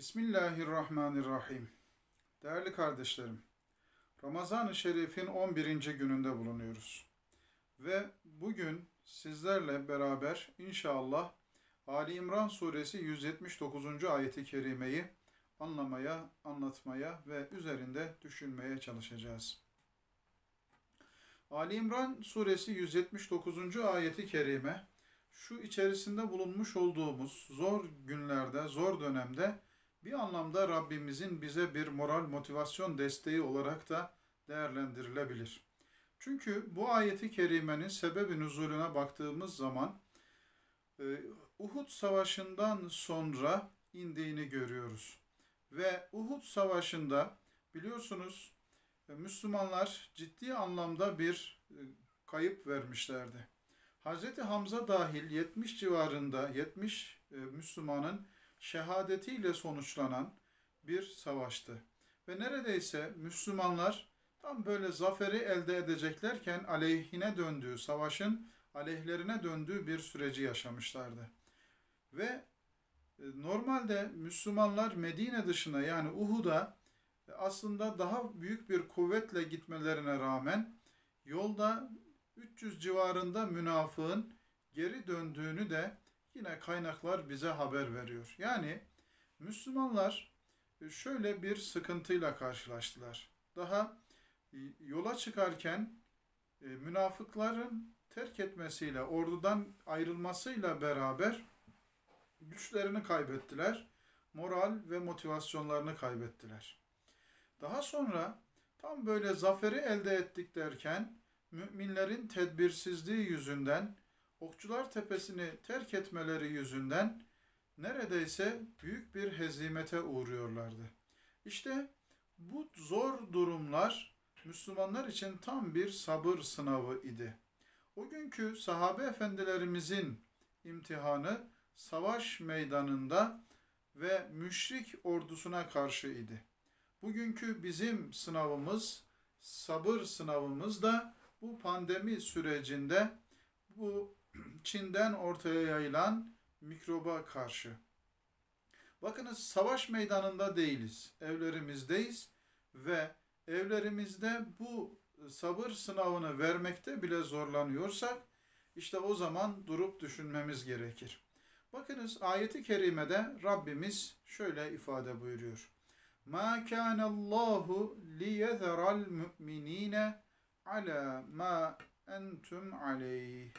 Bismillahirrahmanirrahim. Değerli kardeşlerim, Ramazan-ı Şerif'in 11. gününde bulunuyoruz. Ve bugün sizlerle beraber inşallah Ali İmran suresi 179. ayeti kerimeyi anlamaya, anlatmaya ve üzerinde düşünmeye çalışacağız. Ali İmran suresi 179. ayeti kerime şu içerisinde bulunmuş olduğumuz zor günlerde, zor dönemde bir anlamda Rabbimizin bize bir moral motivasyon desteği olarak da değerlendirilebilir. Çünkü bu ayeti kerimenin sebebi nüzulüne baktığımız zaman e, Uhud Savaşı'ndan sonra indiğini görüyoruz. Ve Uhud Savaşı'nda biliyorsunuz e, Müslümanlar ciddi anlamda bir e, kayıp vermişlerdi. Hz. Hamza dahil 70 civarında 70 Müslümanın şehadetiyle sonuçlanan bir savaştı. Ve neredeyse Müslümanlar tam böyle zaferi elde edeceklerken aleyhine döndüğü, savaşın aleyhlerine döndüğü bir süreci yaşamışlardı. Ve e, normalde Müslümanlar Medine dışına yani Uhud'a e, aslında daha büyük bir kuvvetle gitmelerine rağmen yolda 300 civarında münafığın geri döndüğünü de yine kaynaklar bize haber veriyor. Yani Müslümanlar e, şöyle bir sıkıntıyla karşılaştılar. Daha e, yola çıkarken e, münafıkların terk etmesiyle, ordudan ayrılmasıyla beraber güçlerini kaybettiler. Moral ve motivasyonlarını kaybettiler. Daha sonra tam böyle zaferi elde ettik derken müminlerin tedbirsizliği yüzünden Okçular Tepesi'ni terk etmeleri yüzünden neredeyse büyük bir hezimete uğruyorlardı. İşte bu zor durumlar Müslümanlar için tam bir sabır sınavı idi. O günkü sahabe efendilerimizin imtihanı savaş meydanında ve müşrik ordusuna karşı idi. Bugünkü bizim sınavımız, sabır sınavımız da bu pandemi sürecinde bu Çin'den ortaya yayılan mikroba karşı. Bakınız savaş meydanında değiliz. Evlerimizdeyiz ve evlerimizde bu sabır sınavını vermekte bile zorlanıyorsak işte o zaman durup düşünmemiz gerekir. Bakınız ayeti kerimede Rabbimiz şöyle ifade buyuruyor. Ma kana Allahu liyezral mu'minina ala ma entum aleyh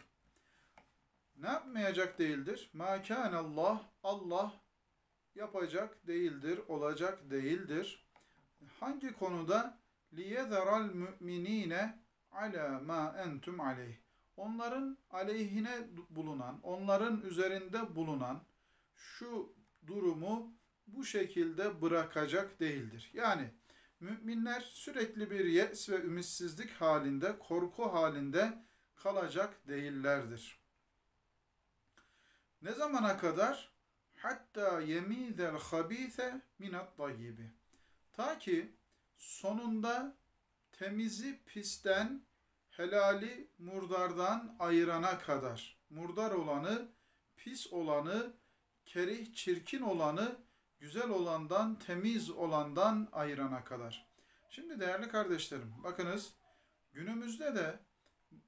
ne yapmayacak değildir? Ma Allah Allah yapacak değildir, olacak değildir. Hangi konuda? Liyezeral müminine ala ma entum aleyh. Onların aleyhine bulunan, onların üzerinde bulunan şu durumu bu şekilde bırakacak değildir. Yani müminler sürekli bir yes ve ümitsizlik halinde, korku halinde kalacak değillerdir. Ne zamana kadar? Hatta yemidel habise minat tayyibi. Ta ki sonunda temizi pisten, helali murdardan ayırana kadar. Murdar olanı, pis olanı, kerih, çirkin olanı, güzel olandan, temiz olandan ayırana kadar. Şimdi değerli kardeşlerim, bakınız günümüzde de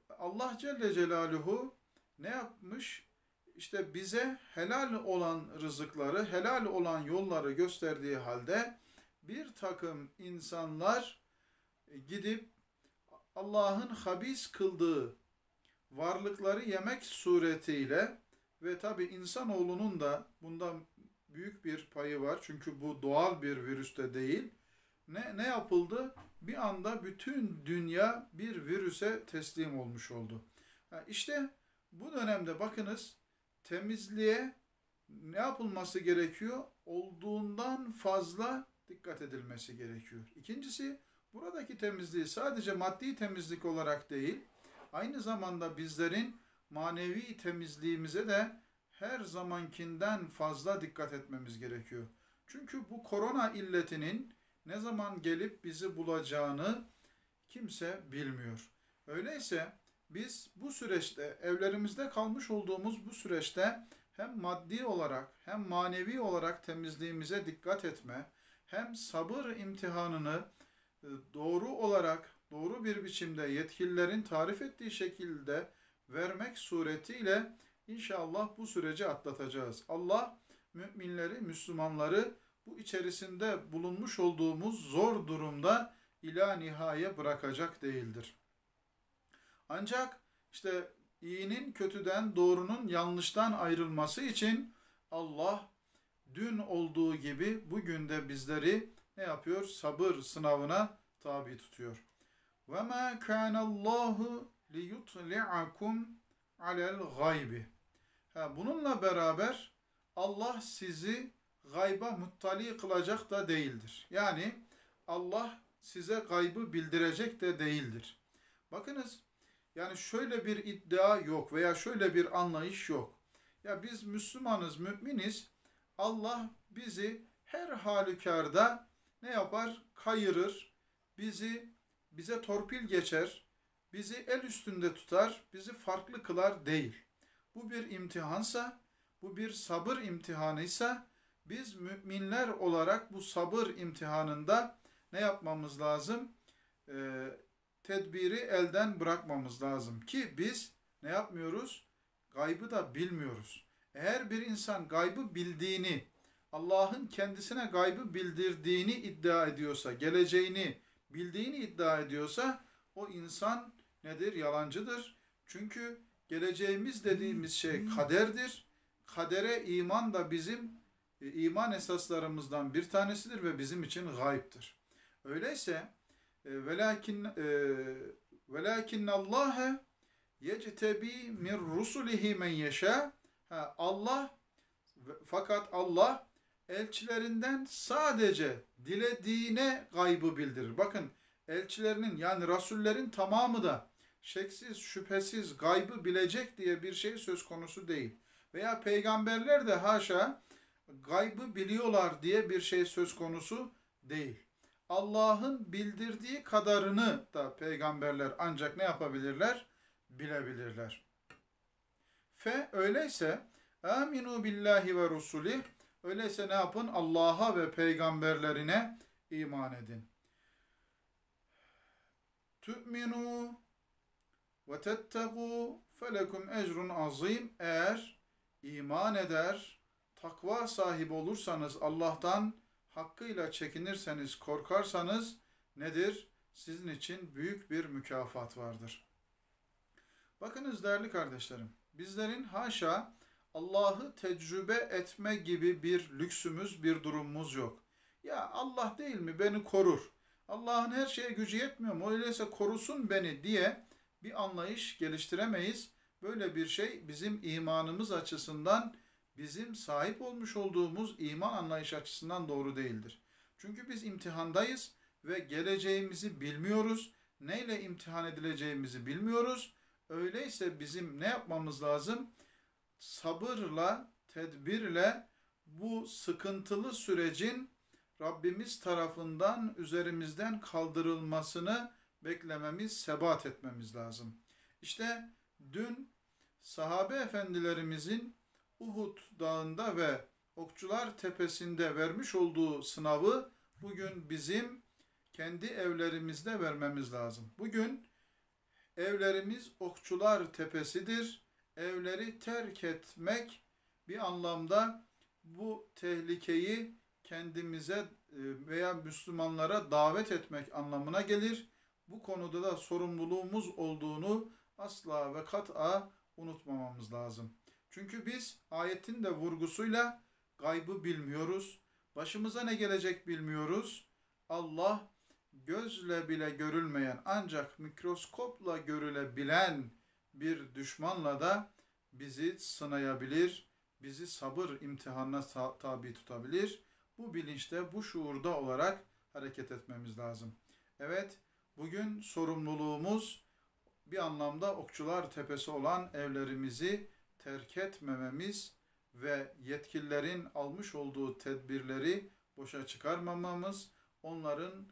Allah Celle Celaluhu ne yapmış? İşte bize helal olan rızıkları, helal olan yolları gösterdiği halde bir takım insanlar gidip Allah'ın habis kıldığı varlıkları yemek suretiyle ve tabi insanoğlunun da bundan büyük bir payı var. Çünkü bu doğal bir virüste değil. Ne, ne yapıldı? Bir anda bütün dünya bir virüse teslim olmuş oldu. Yani işte bu dönemde bakınız temizliğe ne yapılması gerekiyor? Olduğundan fazla dikkat edilmesi gerekiyor. İkincisi buradaki temizliği sadece maddi temizlik olarak değil, aynı zamanda bizlerin manevi temizliğimize de her zamankinden fazla dikkat etmemiz gerekiyor. Çünkü bu korona illetinin ne zaman gelip bizi bulacağını kimse bilmiyor. Öyleyse biz bu süreçte evlerimizde kalmış olduğumuz bu süreçte hem maddi olarak hem manevi olarak temizliğimize dikkat etme, hem sabır imtihanını e, doğru olarak, doğru bir biçimde yetkililerin tarif ettiği şekilde vermek suretiyle inşallah bu süreci atlatacağız. Allah müminleri, Müslümanları bu içerisinde bulunmuş olduğumuz zor durumda ila nihaye bırakacak değildir. Ancak işte iyinin kötüden, doğrunun yanlıştan ayrılması için Allah dün olduğu gibi bugün de bizleri ne yapıyor? Sabır sınavına tabi tutuyor. Ve ma kana Allahu li yutli'akum alel gaybi. Ha, bununla beraber Allah sizi gayba muttali kılacak da değildir. Yani Allah size gaybı bildirecek de değildir. Bakınız yani şöyle bir iddia yok veya şöyle bir anlayış yok. Ya biz Müslümanız, müminiz. Allah bizi her halükarda ne yapar? Kayırır. Bizi bize torpil geçer. Bizi el üstünde tutar. Bizi farklı kılar değil. Bu bir imtihansa, bu bir sabır imtihanıysa biz müminler olarak bu sabır imtihanında ne yapmamız lazım? Ee, tedbiri elden bırakmamız lazım ki biz ne yapmıyoruz? Gaybı da bilmiyoruz. Eğer bir insan gaybı bildiğini, Allah'ın kendisine gaybı bildirdiğini iddia ediyorsa, geleceğini bildiğini iddia ediyorsa o insan nedir? Yalancıdır. Çünkü geleceğimiz dediğimiz şey kaderdir. Kadere iman da bizim e, iman esaslarımızdan bir tanesidir ve bizim için gayiptir. Öyleyse velakin e, velakin Allah yectebi min rusulihi men yeşa Allah fakat Allah elçilerinden sadece dilediğine gaybı bildirir. Bakın elçilerinin yani rasullerin tamamı da şeksiz şüphesiz gaybı bilecek diye bir şey söz konusu değil. Veya peygamberler de haşa gaybı biliyorlar diye bir şey söz konusu değil. Allah'ın bildirdiği kadarını da peygamberler ancak ne yapabilirler? Bilebilirler. Fe öyleyse aminu billahi ve rusulih öyleyse ne yapın? Allah'a ve peygamberlerine iman edin. Tu'minu ve tettegu felekum ecrun azim eğer iman eder, takva sahibi olursanız Allah'tan hakkıyla çekinirseniz, korkarsanız nedir? Sizin için büyük bir mükafat vardır. Bakınız değerli kardeşlerim, bizlerin haşa Allah'ı tecrübe etme gibi bir lüksümüz, bir durumumuz yok. Ya Allah değil mi beni korur? Allah'ın her şeye gücü yetmiyor mu? Öyleyse korusun beni diye bir anlayış geliştiremeyiz. Böyle bir şey bizim imanımız açısından bizim sahip olmuş olduğumuz iman anlayış açısından doğru değildir. Çünkü biz imtihandayız ve geleceğimizi bilmiyoruz. Neyle imtihan edileceğimizi bilmiyoruz. Öyleyse bizim ne yapmamız lazım? Sabırla, tedbirle bu sıkıntılı sürecin Rabbimiz tarafından üzerimizden kaldırılmasını beklememiz, sebat etmemiz lazım. İşte dün sahabe efendilerimizin Uhud dağında ve Okçular Tepesi'nde vermiş olduğu sınavı bugün bizim kendi evlerimizde vermemiz lazım. Bugün evlerimiz Okçular Tepesi'dir. Evleri terk etmek bir anlamda bu tehlikeyi kendimize e, veya Müslümanlara davet etmek anlamına gelir. Bu konuda da sorumluluğumuz olduğunu asla ve kat'a unutmamamız lazım. Çünkü biz ayetin de vurgusuyla gaybı bilmiyoruz. Başımıza ne gelecek bilmiyoruz. Allah gözle bile görülmeyen ancak mikroskopla görülebilen bir düşmanla da bizi sınayabilir, bizi sabır imtihanına tabi tutabilir. Bu bilinçte, bu şuurda olarak hareket etmemiz lazım. Evet, bugün sorumluluğumuz bir anlamda Okçular Tepesi olan evlerimizi terk etmememiz ve yetkililerin almış olduğu tedbirleri boşa çıkarmamamız, onların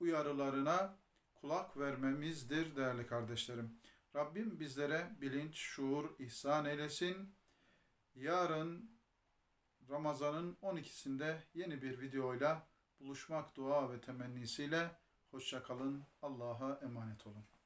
uyarılarına kulak vermemizdir değerli kardeşlerim. Rabbim bizlere bilinç, şuur ihsan eylesin. Yarın Ramazan'ın 12'sinde yeni bir videoyla buluşmak dua ve temennisiyle hoşça kalın. Allah'a emanet olun.